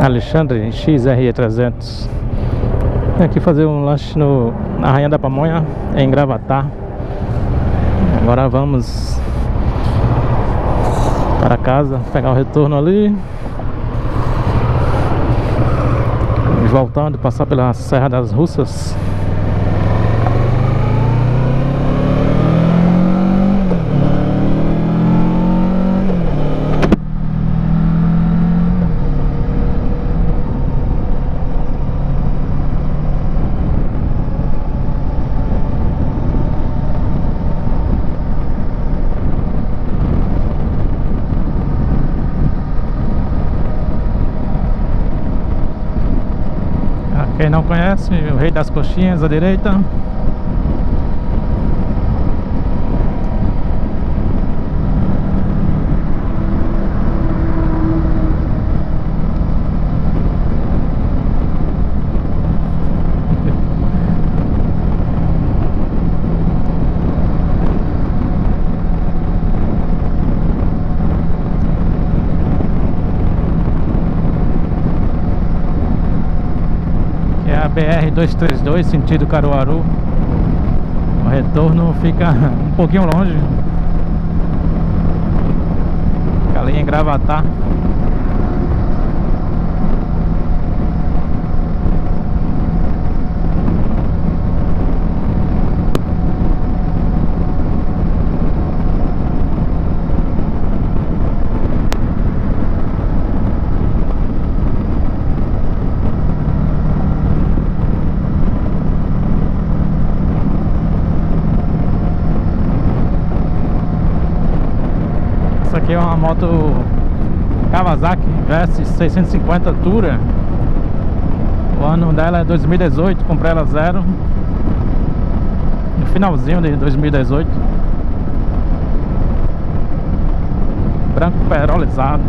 Alexandre XR300 Vim aqui fazer um lanche no, na Rainha da Pamonha Em Gravatar. Agora vamos Para casa Pegar o retorno ali. Voltando, passar pela Serra das Russas Quem não conhece, o Rei das Coxinhas à direita BR-232, sentido Caruaru. O retorno fica um pouquinho longe. Fica ali em Gravatar aqui é uma moto Kawasaki VS 650 Tura O ano dela é 2018, comprei ela zero. No finalzinho de 2018 Branco perolizado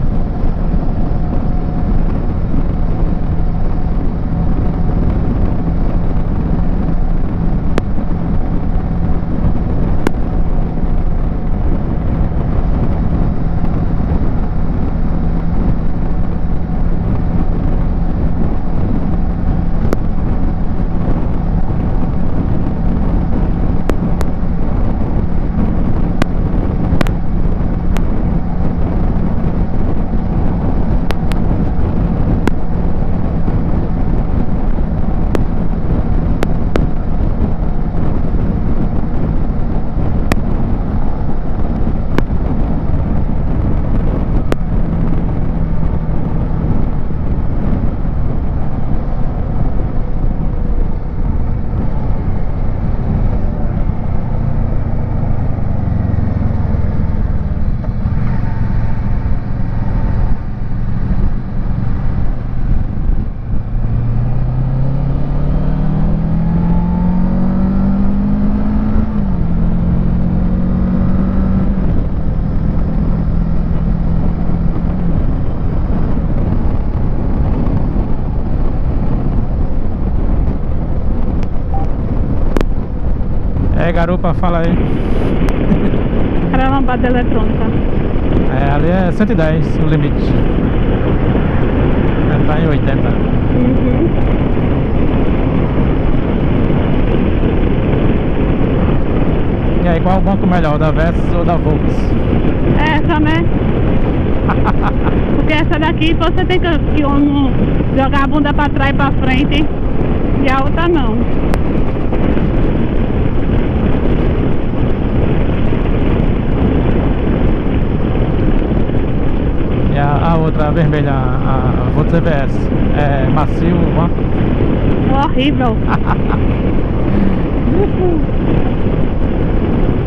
É, garupa, fala aí. Era lambada eletrônica. É, ali é 110 o limite. É, tá em 80. Uhum. E aí, qual é o banco melhor, da Versys ou da Volks? Essa, né? Porque essa daqui você tem que jogar a bunda pra trás e pra frente e a outra não. a, a outra vermelha, a, Volts EBS, é macio, ó. Horrível.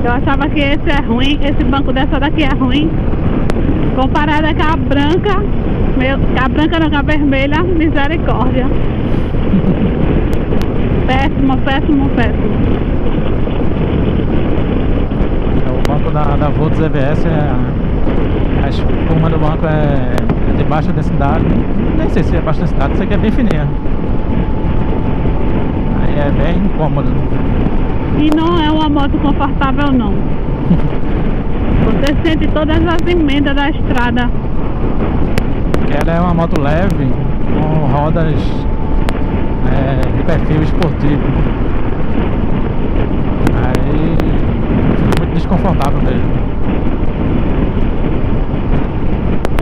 Eu achava que esse é ruim, esse banco dessa daqui é ruim. Comparada com a branca, meu, a branca não, com a vermelha, misericórdia. péssimo, péssimo, péssimo. O banco da, da Volts EBS é a espuma do banco é de baixa densidade, nem sei se é baixa densidade, isso aqui é bem fininha. Aí é bem incômodo. E não é uma moto confortável não. Você sente todas as emendas da estrada. Ela é uma moto leve, com rodas é, de perfil esportivo. Aí fica muito desconfortável mesmo.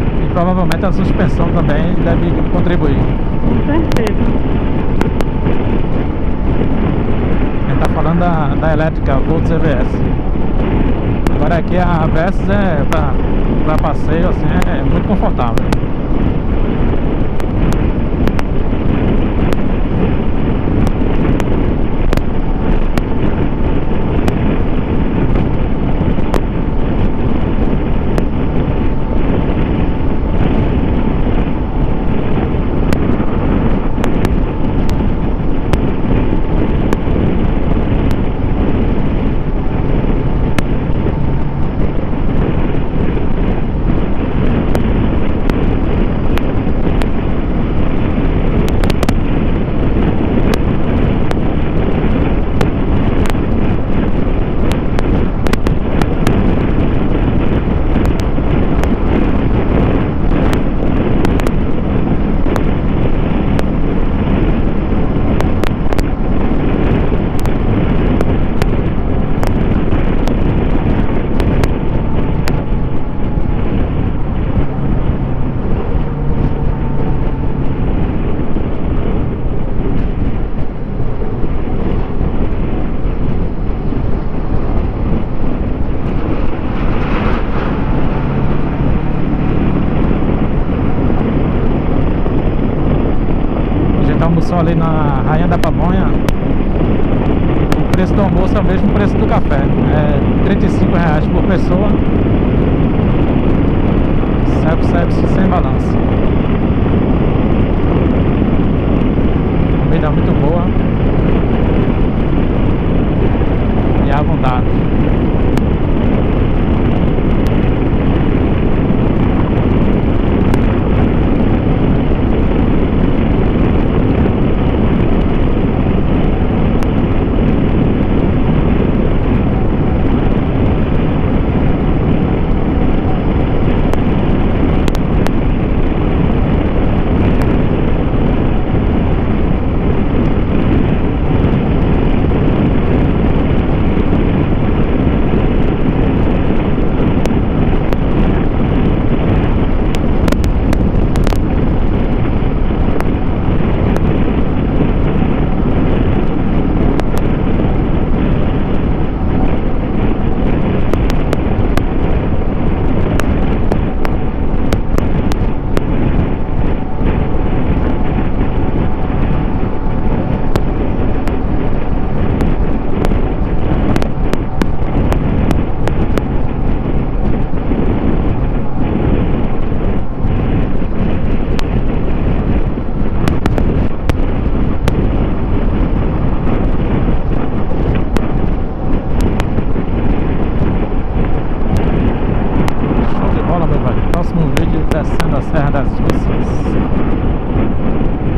E provavelmente a suspensão também deve contribuir. Com certeza. A gente tá falando da, da elétrica Volts EVS. Agora aqui a Versys é pra passeio assim, é muito confortável. A gente almoçou ali na Rainha da Pamonha. O preço do almoço é o mesmo preço do café. É 35 reais por pessoa.